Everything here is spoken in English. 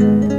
you.